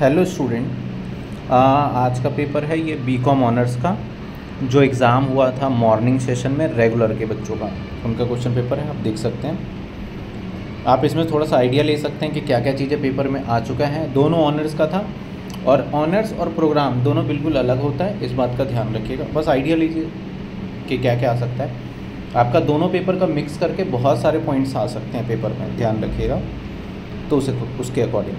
Hello student आज का paper है ये बी कॉम ऑनर्स का, जो एग्ज़ाम हुआ था मॉर्निंग सेशन में रेगुलर के बच्चों का। उनका क्वेश्चन पेपर है, आप देख सकते हैं। आप इसमें थोड़ा सा आइडिया ले सकते हैं कि क्या क्या चीज़ें पेपर में आ चुका है। दोनों ऑनर्स का था और ऑनर्स और प्रोग्राम दोनों बिल्कुल अलग होता है, इस बात का ध्यान रखिएगा। बस आइडिया लीजिए कि क्या क्या आ सकता है। आपका दोनों पेपर का मिक्स करके बहुत सारे पॉइंट्स आ सकते हैं पेपर में, ध्यान रखिएगा। तो उसे उसके अकॉर्डिंग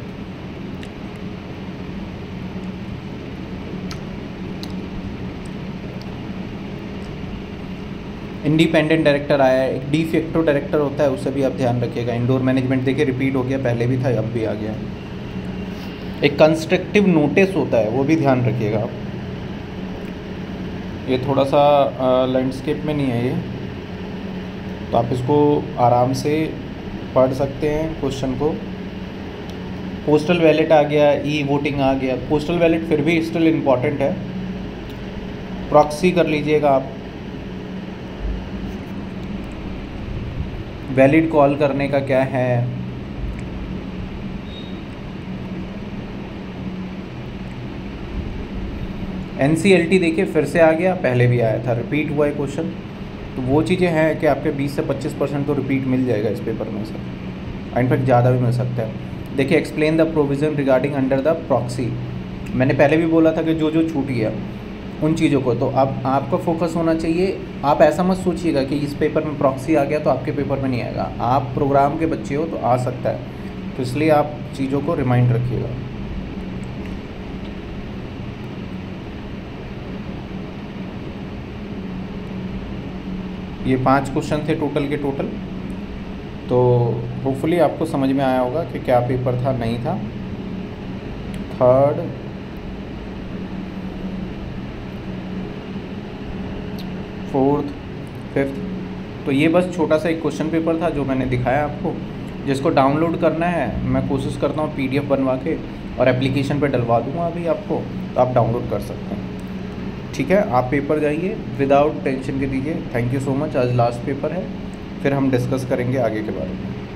इंडिपेंडेंट डायरेक्टर आया है, एक डी फैक्टो डायरेक्टर होता है, उसे भी आप ध्यान रखिएगा। इंडोर मैनेजमेंट देखिए रिपीट हो गया, पहले भी था, अब भी आ गया एक कंस्ट्रक्टिव नोटिस होता है, वो भी ध्यान रखिएगा आप। ये थोड़ा सा लैंडस्केप में नहीं है ये। तो आप इसको आराम से पढ़ सकते हैं क्वेश्चन को। पोस्टल वैलेट आ गया ई वोटिंग आ गया। पोस्टल वैलेट फिर भी स्टिल इंपॉर्टेंट है। प्रॉक्सी कर लीजिएगा आप। वैलिड कॉल करने का क्या है? एनसीएलटी देखिए, फिर से आ गया, पहले भी आया था रिपीट हुआ है क्वेश्चन तो वो चीज़ें हैं कि आपके 20 से 25 परसेंट तो रिपीट मिल जाएगा इस पेपर में सर। इनफैक्ट ज़्यादा भी मिल सकता है। देखिए explain the provision regarding under the proxy मैंने पहले भी बोला था कि जो जो छूट गया उन चीज़ों को। तो अब आपका फोकस होना चाहिए। आप ऐसा मत सोचिएगा कि इस पेपर में प्रॉक्सी आ गया तो आपके पेपर में नहीं आएगा। आप प्रोग्राम के बच्चे हो तो आ सकता है। तो इसलिए आप चीज़ों को रिमाइंड रखिएगा। ये पाँच क्वेश्चन थे टोटल के टोटल तो होपफुली आपको समझ में आया होगा कि क्या पेपर था, नहीं था। Third fourth, fifth. तो ये बस छोटा सा एक क्वेश्चन पेपर था जो मैंने दिखाया आपको, जिसको डाउनलोड करना है। मैं कोशिश करता हूँ पीडीएफ बनवा के और एप्लीकेशन पर डलवा दूँगा अभी आपको तो आप डाउनलोड कर सकते हैं। ठीक है, आप पेपर जाइए विदाउट टेंशन के दीजिए। थैंक यू सो मच आज लास्ट पेपर है। फिर हम डिस्कस करेंगे आगे के बारे में।